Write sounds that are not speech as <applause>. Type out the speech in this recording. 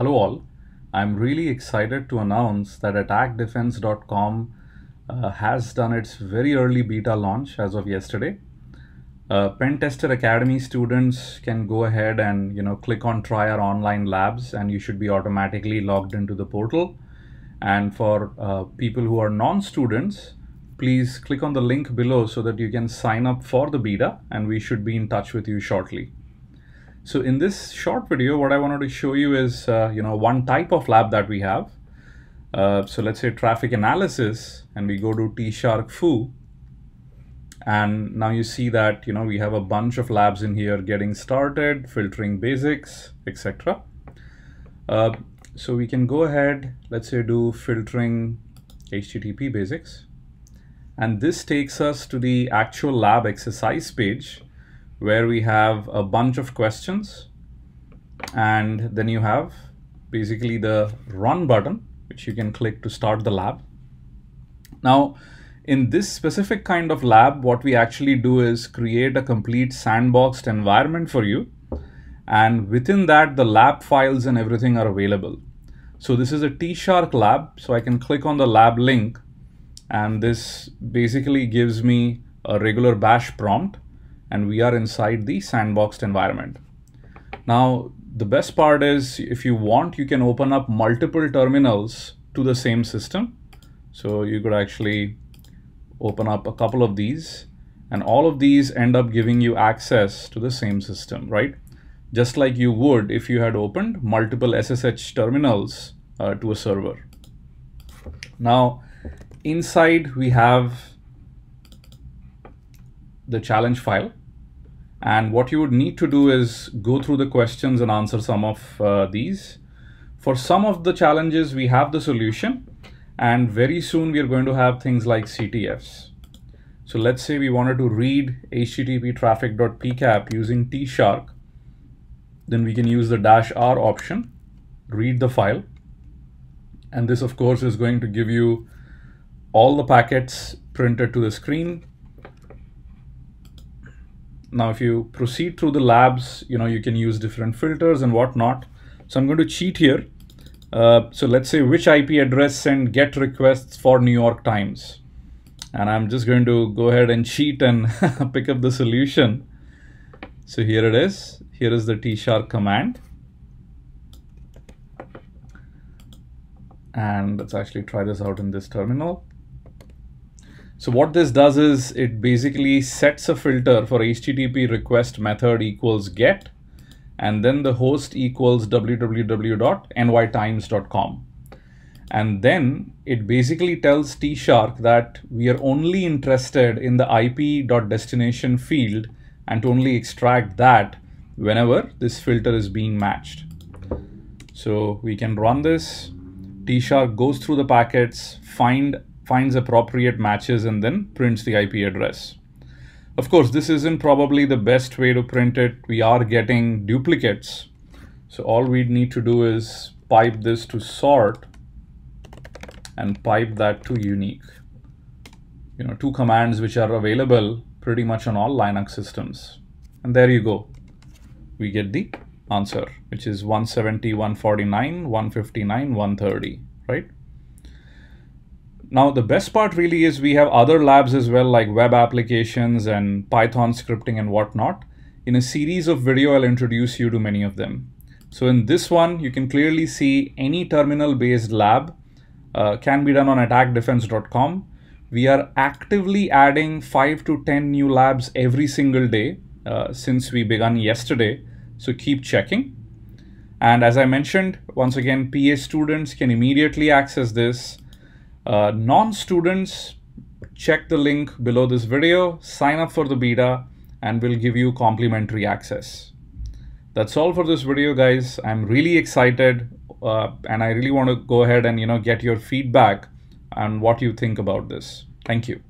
Hello all. I'm really excited to announce that attackdefense.com uh, has done its very early beta launch as of yesterday. Uh, Pentester Academy students can go ahead and you know click on try our online labs and you should be automatically logged into the portal. And for uh, people who are non-students, please click on the link below so that you can sign up for the beta and we should be in touch with you shortly. So in this short video, what I wanted to show you is, uh, you know, one type of lab that we have. Uh, so let's say traffic analysis and we go to T-Shark Foo. And now you see that, you know, we have a bunch of labs in here getting started, filtering basics, etc. Uh, so we can go ahead, let's say do filtering HTTP basics. And this takes us to the actual lab exercise page where we have a bunch of questions and then you have basically the run button which you can click to start the lab. Now in this specific kind of lab what we actually do is create a complete sandboxed environment for you and within that the lab files and everything are available. So this is a T-Shark lab so I can click on the lab link and this basically gives me a regular bash prompt and we are inside the sandboxed environment. Now, the best part is if you want, you can open up multiple terminals to the same system. So you could actually open up a couple of these and all of these end up giving you access to the same system, right? Just like you would if you had opened multiple SSH terminals uh, to a server. Now, inside we have the challenge file and what you would need to do is go through the questions and answer some of uh, these. For some of the challenges, we have the solution. And very soon we are going to have things like CTFs. So let's say we wanted to read HTTP traffic.pcap using T-Shark. Then we can use the dash R option, read the file. And this, of course, is going to give you all the packets printed to the screen now, if you proceed through the labs, you know, you can use different filters and whatnot. So I'm going to cheat here. Uh, so let's say which IP address send get requests for New York Times. And I'm just going to go ahead and cheat and <laughs> pick up the solution. So here it is. Here is the T-Shark command. And let's actually try this out in this terminal. So what this does is it basically sets a filter for HTTP request method equals get and then the host equals www.nytimes.com. And then it basically tells T-Shark that we are only interested in the IP.destination field and to only extract that whenever this filter is being matched. So we can run this. T-Shark goes through the packets, find finds appropriate matches and then prints the IP address. Of course, this isn't probably the best way to print it. We are getting duplicates. So all we need to do is pipe this to sort and pipe that to unique. You know, two commands which are available pretty much on all Linux systems. And there you go. We get the answer, which is 170, 149, 159, 130, right? Now, the best part really is we have other labs as well, like web applications and Python scripting and whatnot. In a series of video, I'll introduce you to many of them. So in this one, you can clearly see any terminal-based lab uh, can be done on attackdefense.com. We are actively adding 5 to 10 new labs every single day uh, since we began yesterday. So keep checking. And as I mentioned, once again, PA students can immediately access this uh, Non-students, check the link below this video, sign up for the beta, and we'll give you complimentary access. That's all for this video, guys. I'm really excited, uh, and I really want to go ahead and you know get your feedback on what you think about this. Thank you.